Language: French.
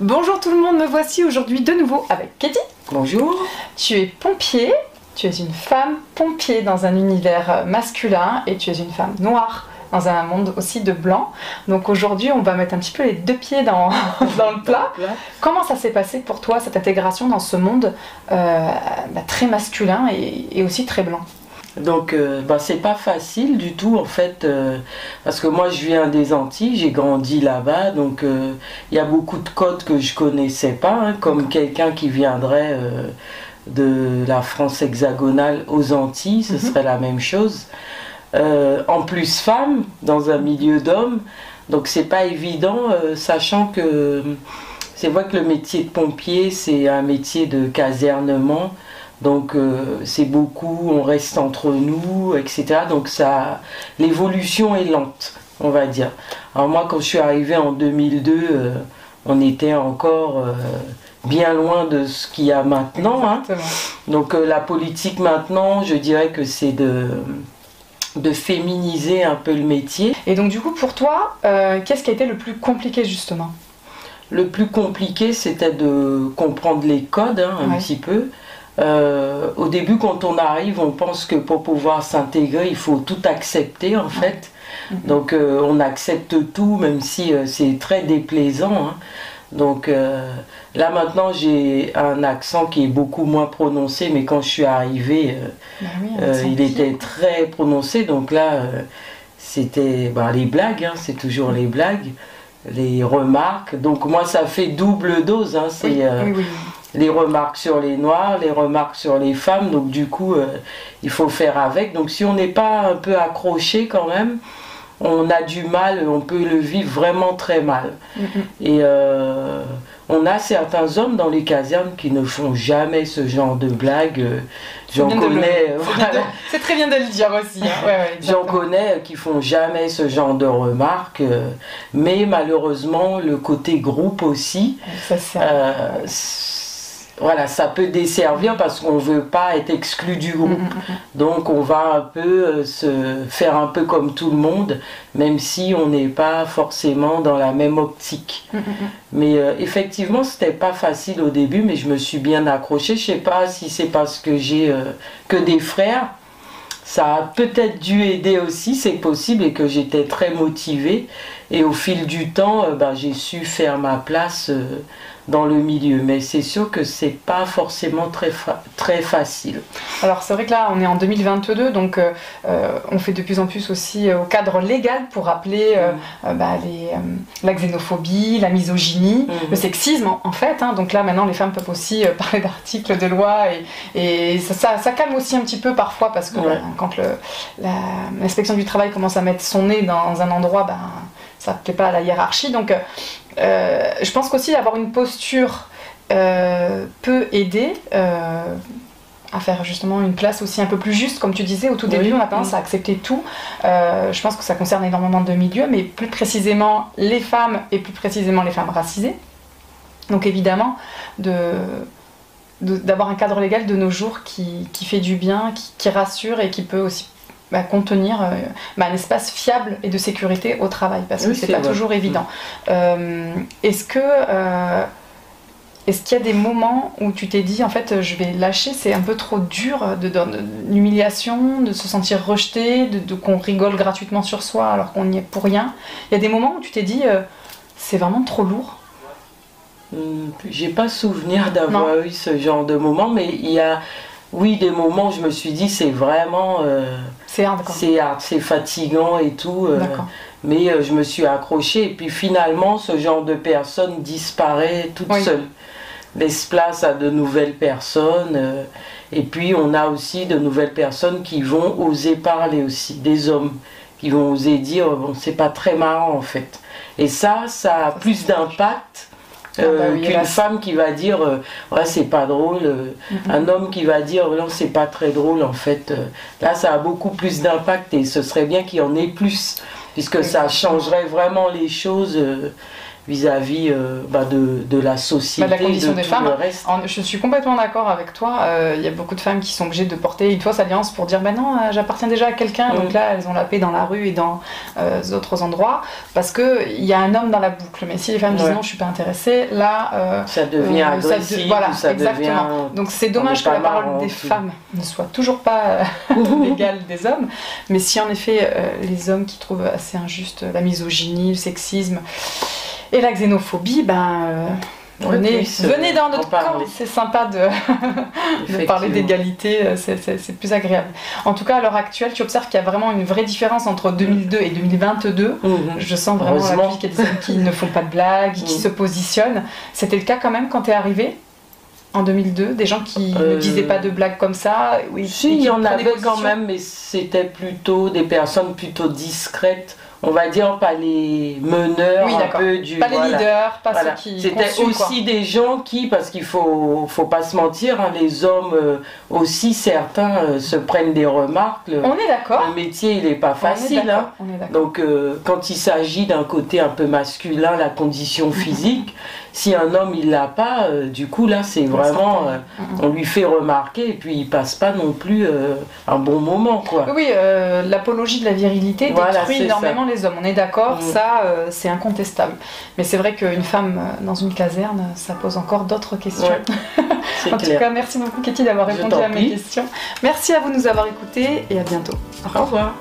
Bonjour tout le monde, me voici aujourd'hui de nouveau avec Katie. Bonjour. Tu es pompier, tu es une femme pompier dans un univers masculin et tu es une femme noire dans un monde aussi de blanc. Donc aujourd'hui, on va mettre un petit peu les deux pieds dans, dans le plat. Comment ça s'est passé pour toi, cette intégration dans ce monde euh, bah, très masculin et, aussi très blanc? Donc, euh, bah, c'est pas facile du tout en fait, euh, parce que moi je viens des Antilles, j'ai grandi là-bas, donc il y a beaucoup de codes que je connaissais pas, hein, comme quelqu'un qui viendrait de la France hexagonale aux Antilles, ce mhm. serait la même chose. Euh, en plus femme dans un milieu d'hommes. Donc c'est pas évident, euh, sachant que c'est vrai que le métier de pompier c'est un métier de casernement. Donc euh, c'est beaucoup, on reste entre nous, etc. Donc ça, l'évolution est lente, on va dire. Alors moi quand je suis arrivée en 2002, on était encore bien loin de ce qu'il y a maintenant. Hein. Donc la politique maintenant, je dirais que c'est de de féminiser un peu le métier. Et donc du coup, pour toi, euh, qu'est-ce qui a été le plus compliqué justement? Le plus compliqué, c'était de comprendre les codes hein, un petit peu. Euh, au début, quand on arrive, on pense que pour pouvoir s'intégrer, il faut tout accepter en fait. Mhm. Donc euh, on accepte tout, même si c'est très déplaisant. Hein. Donc euh, là maintenant j'ai un accent qui est beaucoup moins prononcé, mais quand je suis arrivée, euh, bah euh, il était très prononcé. Donc là c'était bah, les blagues, hein, c'est toujours les blagues, les remarques. Donc moi ça fait double dose, hein, c'est les remarques sur les noirs, les remarques sur les femmes. Donc du coup il faut faire avec. Donc si on n'est pas un peu accroché quand même, on a du mal, on peut le vivre vraiment très mal. Mm-hmm. Et euh, on a certains hommes dans les casernes qui ne font jamais ce genre de blagues. J'en connais. C'est très bien de le dire aussi. Hein. J'en connais qui font jamais ce genre de remarques. Mais malheureusement, le côté groupe aussi. Ça, voilà, ça peut desservir parce qu'on ne veut pas être exclu du groupe. Mm, mm, mm, Donc on va un peu euh, se faire un peu comme tout le monde, même si on n'est pas forcément dans la même optique. Mais euh, effectivement, c'était pas facile au début, mais je me suis bien accrochée. Je sais pas si c'est parce que j'ai euh, que des frères. Ça a peut-être dû aider aussi, c'est possible, et que j'étais très motivée. Et au fil du temps, bah, j'ai su faire ma place dans le milieu. Mais c'est sûr que c'est pas forcément très, très facile. Alors c'est vrai que là on est en 2022, donc euh, euh, on fait de plus en plus aussi euh, au cadre légal pour rappeler mm. bah, les, la xénophobie, la misogynie, mm. le sexisme en, fait. Hein. Donc là maintenant les femmes peuvent aussi parler d'articles de loi et, et ça, ça, calme aussi un petit peu parfois parce que ben, quand l'inspection du travail commence à mettre son nez dans un endroit, ben, ça ne plaît pas à la hiérarchie. Donc euh, je pense qu'aussi d'avoir une posture euh, peut aider euh, à faire justement une place aussi un peu plus juste, comme tu disais au tout début, on a tendance à accepter tout. je pense que ça concerne énormément de milieux, mais plus précisément les femmes et plus précisément les femmes racisées. Donc évidemment, d'avoir un cadre légal de nos jours qui, fait du bien, qui rassure et qui peut aussi bah, contenir euh, bah, un espace fiable et de sécurité au travail, parce que c'est pas toujours évident. Mm. Euh, est-ce que euh, est-ce qu'il y a des moments où tu t'es dit en fait je vais lâcher, c'est un peu trop dur, de, l'humiliation, de se sentir rejeté, de, qu'on rigole gratuitement sur soi alors qu'on n'y est pour rien? Il y a des moments où tu t'es dit c'est vraiment trop lourd. Hmm, j'ai pas souvenir d'avoir eu ce genre de moment, mais il y a oui, des moments où je me suis dit, c'est vraiment. Euh, c'est hard, C'est fatigant et tout. Euh, mais euh, je me suis accrochée. Et puis finalement, ce genre de personne disparaît toute seule. Laisse place à de nouvelles personnes. et puis, on a aussi de nouvelles personnes qui vont oser parler aussi. Des hommes qui vont oser dire, bon, c'est pas très marrant en fait. Et ça, ça a plus d'impact ah bah euh, qu'une femme qui va dire euh, ouais c'est pas drôle euh, mm-hmm. un homme qui va dire non c'est pas très drôle en fait là ça a beaucoup plus d'impact et ce serait bien qu'il y en ait plus puisque ça changerait vraiment les choses vis-à-vis euh, bah, de, la société, bah, de la condition des femmes. je suis complètement d'accord avec toi. Euh, il y a beaucoup de femmes qui sont obligées de porter une fausse alliance pour dire ben non, euh, j'appartiens déjà à quelqu'un. Donc mm. là, elles ont la paix dans la rue et dans d'autres endroits parce que il y a un homme dans la boucle. Mais si les femmes disent non, je suis pas intéressée, là, ça devient agressif. voilà, exactement. Donc c'est dommage que la parole des femmes ne soit toujours pas l'égale des hommes. Mais si en effet les hommes qui trouvent assez injuste la misogynie, le sexisme et la xénophobie, ben, euh, venez, dans notre camp, c'est sympa de, parler d'égalité, euh, c'est plus agréable. En tout cas, à l'heure actuelle, tu observes qu'il y a vraiment une vraie différence entre 2002 et 2022. Mhm. Je sens vraiment qu'il y a des hommes qui ne font pas de blagues, qui mhm. se positionnent. C'était le cas quand même quand tu es arrivé en 2002 Des gens qui ne disaient pas de blagues comme ça oui, Si, il y en avait quand même, mais c'était plutôt des personnes plutôt discrètes on va dire pas les meneurs un peu du pas les leaders pas ceux qui c'était aussi des gens qui parce qu'il faut faut pas se mentir hein, les hommes euh, aussi certains euh, se prennent des remarques. On est d'accord. le métier il est pas facile hein. donc euh, quand il s'agit d'un côté un peu masculin la condition physique si un homme il l'a pas, euh, du coup là c'est vraiment, euh, on lui fait remarquer et puis il passe pas non plus euh, un bon moment quoi. Oui, l'apologie de la virilité détruit énormément les hommes. On est d'accord, mm. ça c'est incontestable. Mais c'est vrai qu'une femme dans une caserne, ça pose encore d'autres questions. en tout cas, merci beaucoup Katie d'avoir répondu à mes questions. Merci à vous de nous avoir écoutés et à bientôt. Au revoir.